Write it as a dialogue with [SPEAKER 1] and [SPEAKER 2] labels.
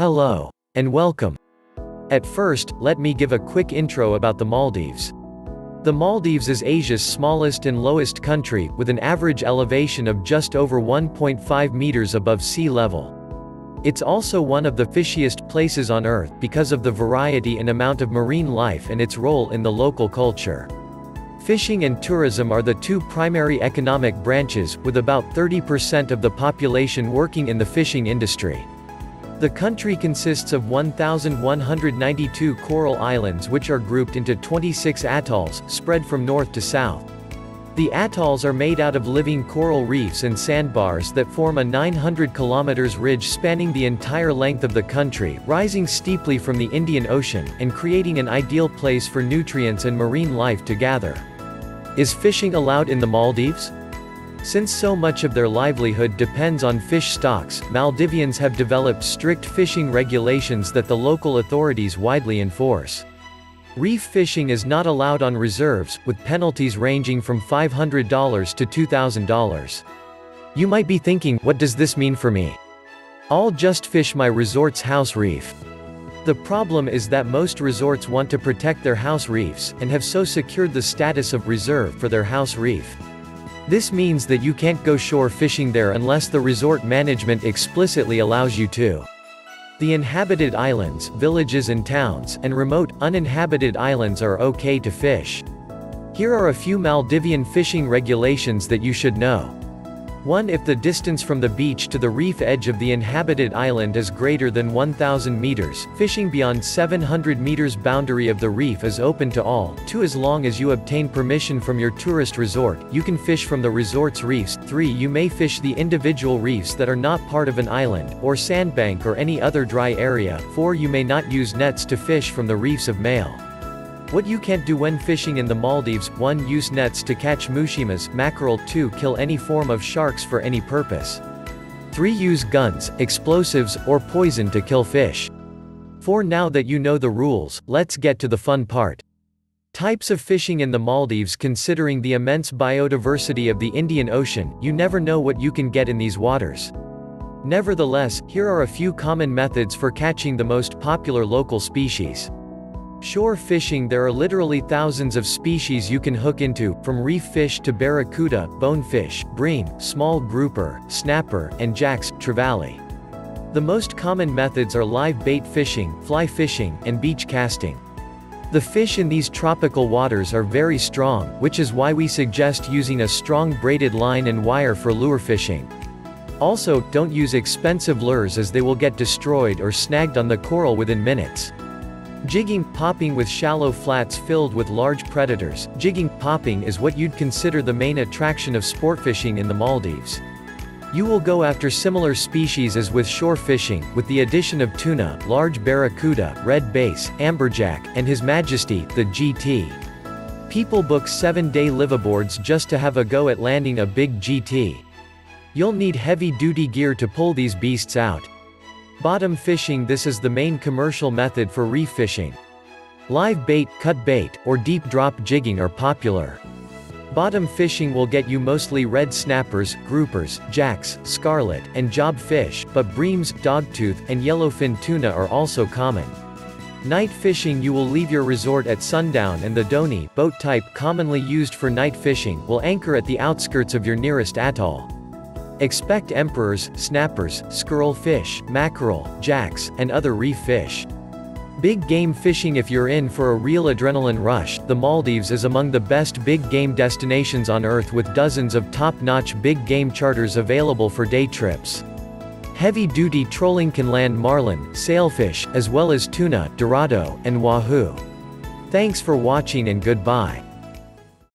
[SPEAKER 1] Hello. And welcome. At first, let me give a quick intro about the Maldives. The Maldives is Asia's smallest and lowest country, with an average elevation of just over 1.5 meters above sea level. It's also one of the fishiest places on Earth because of the variety and amount of marine life and its role in the local culture. Fishing and tourism are the two primary economic branches, with about 30% of the population working in the fishing industry. The country consists of 1,192 coral islands which are grouped into 26 atolls, spread from north to south. The atolls are made out of living coral reefs and sandbars that form a 900 kilometers ridge spanning the entire length of the country, rising steeply from the Indian Ocean, and creating an ideal place for nutrients and marine life to gather. Is fishing allowed in the Maldives? Since so much of their livelihood depends on fish stocks, Maldivians have developed strict fishing regulations that the local authorities widely enforce. Reef fishing is not allowed on reserves, with penalties ranging from $500 to $2,000. You might be thinking, what does this mean for me? I'll just fish my resort's house reef. The problem is that most resorts want to protect their house reefs, and have so secured the status of reserve for their house reef. This means that you can't go shore fishing there unless the resort management explicitly allows you to. The inhabited islands, villages and towns, and remote, uninhabited islands are okay to fish. Here are a few Maldivian fishing regulations that you should know. 1. If the distance from the beach to the reef edge of the inhabited island is greater than 1,000 meters, fishing beyond 700 meters boundary of the reef is open to all. 2. As long as you obtain permission from your tourist resort, you can fish from the resort's reefs. 3. You may fish the individual reefs that are not part of an island, or sandbank or any other dry area. 4. You may not use nets to fish from the reefs of Male. What you can't do when fishing in the Maldives, 1. Use nets to catch mushimas, mackerel 2. Kill any form of sharks for any purpose. 3. Use guns, explosives, or poison to kill fish. 4. Now that you know the rules, let's get to the fun part. Types of fishing in the Maldives Considering the immense biodiversity of the Indian Ocean, you never know what you can get in these waters. Nevertheless, here are a few common methods for catching the most popular local species. Shore fishing There are literally thousands of species you can hook into, from reef fish to barracuda, bonefish, bream, small grouper, snapper, and jacks, trevally. The most common methods are live bait fishing, fly fishing, and beach casting. The fish in these tropical waters are very strong, which is why we suggest using a strong braided line and wire for lure fishing. Also, don't use expensive lures as they will get destroyed or snagged on the coral within minutes. Jigging, popping with shallow flats filled with large predators. Jigging, popping is what you'd consider the main attraction of sport fishing in the Maldives. You will go after similar species as with shore fishing, with the addition of tuna, large barracuda, red bass, amberjack, and His Majesty, the GT. People book 7-day liveaboards just to have a go at landing a big GT. You'll need heavy-duty gear to pull these beasts out. Bottom fishing This is the main commercial method for reef fishing. Live bait, cut bait, or deep drop jigging are popular. Bottom fishing will get you mostly red snappers, groupers, jacks, scarlet, and job fish, but breams, dogtooth, and yellowfin tuna are also common. Night fishing You will leave your resort at sundown and the dhoni boat type commonly used for night fishing will anchor at the outskirts of your nearest atoll. Expect emperors, snappers, squirrel fish, mackerel, jacks, and other reef fish. Big game fishing If you're in for a real adrenaline rush, the Maldives is among the best big game destinations on Earth with dozens of top-notch big game charters available for day trips. Heavy-duty trolling can land marlin, sailfish, as well as tuna, dorado, and wahoo. Thanks for watching and goodbye.